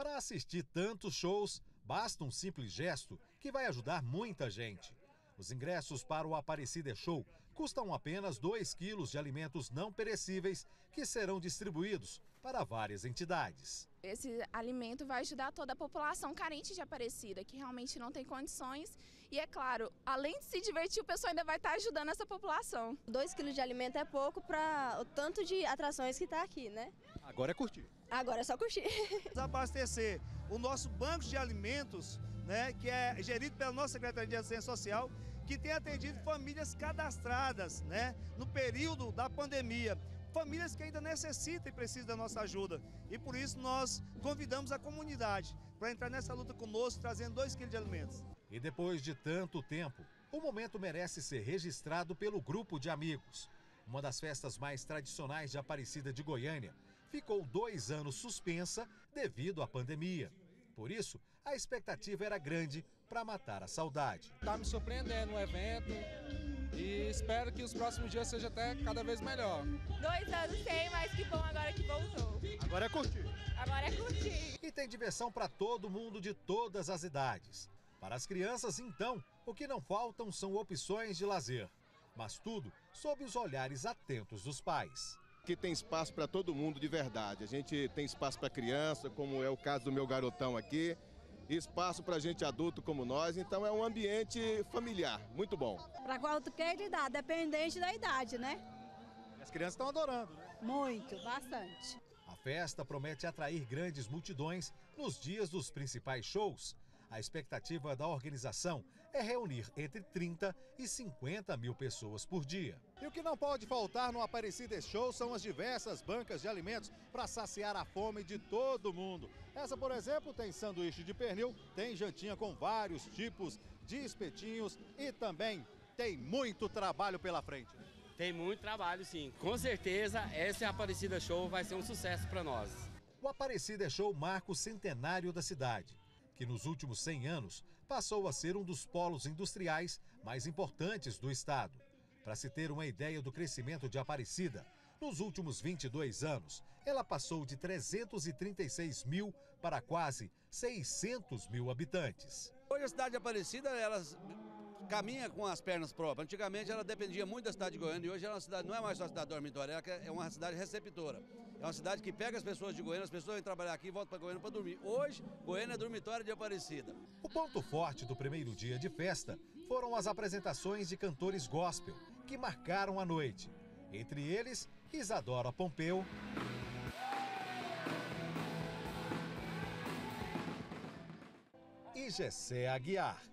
Para assistir tantos shows, basta um simples gesto que vai ajudar muita gente. Os ingressos para o Aparecida Show custam apenas 2 quilos de alimentos não perecíveis que serão distribuídos para várias entidades. Esse alimento vai ajudar toda a população carente de Aparecida, que realmente não tem condições. E é claro, além de se divertir, o pessoal ainda vai estar ajudando essa população. 2 quilos de alimento é pouco para o tanto de atrações que está aqui, né? Agora é curtir. Agora é só curtir. Abastecer o nosso banco de alimentos, né, que é gerido pela nossa Secretaria de Assistência Social, que tem atendido famílias cadastradas né, no período da pandemia. Famílias que ainda necessitam e precisam da nossa ajuda. E por isso nós convidamos a comunidade para entrar nessa luta conosco, trazendo 2 quilos de alimentos. E depois de tanto tempo, o momento merece ser registrado pelo grupo de amigos. Uma das festas mais tradicionais de Aparecida de Goiânia ficou dois anos suspensa devido à pandemia. Por isso, a expectativa era grande para matar a saudade. Está me surpreendendo o evento e espero que os próximos dias seja até cada vez melhor. Dois anos sem, mas que bom agora que voltou. Agora é curtir. Agora é curtir. E tem diversão para todo mundo de todas as idades. Para as crianças, então, o que não faltam são opções de lazer. Mas tudo sob os olhares atentos dos pais. Aqui tem espaço para todo mundo de verdade. A gente tem espaço para criança, como é o caso do meu garotão aqui, espaço para gente adulto como nós, então é um ambiente familiar, muito bom. Para qualquer idade, dependente da idade, né? As crianças estão adorando, né? Muito, bastante. A festa promete atrair grandes multidões nos dias dos principais shows. A expectativa da organização é reunir entre 30 e 50 mil pessoas por dia. E o que não pode faltar no Aparecida Show são as diversas bancas de alimentos para saciar a fome de todo mundo. Essa, por exemplo, tem sanduíche de pernil, tem jantinha com vários tipos de espetinhos e também tem muito trabalho pela frente. Tem muito trabalho, sim. Com certeza, essa Aparecida Show vai ser um sucesso para nós. O Aparecida Show marca o centenário da cidade que nos últimos 100 anos passou a ser um dos polos industriais mais importantes do estado. Para se ter uma ideia do crescimento de Aparecida, nos últimos 22 anos, ela passou de 336 mil para quase 600 mil habitantes. Hoje a cidade de Aparecida, elas caminha com as pernas próprias. Antigamente ela dependia muito da cidade de Goiânia e hoje ela é uma cidade, não é mais uma cidade dormitória, ela é uma cidade receptora. É uma cidade que pega as pessoas de Goiânia, as pessoas vêm trabalhar aqui e voltam para Goiânia para dormir. Hoje, Goiânia é dormitório de Aparecida. O ponto forte do primeiro dia de festa foram as apresentações de cantores gospel, que marcaram a noite. Entre eles, Isadora Pompeu. E Gessé Aguiar.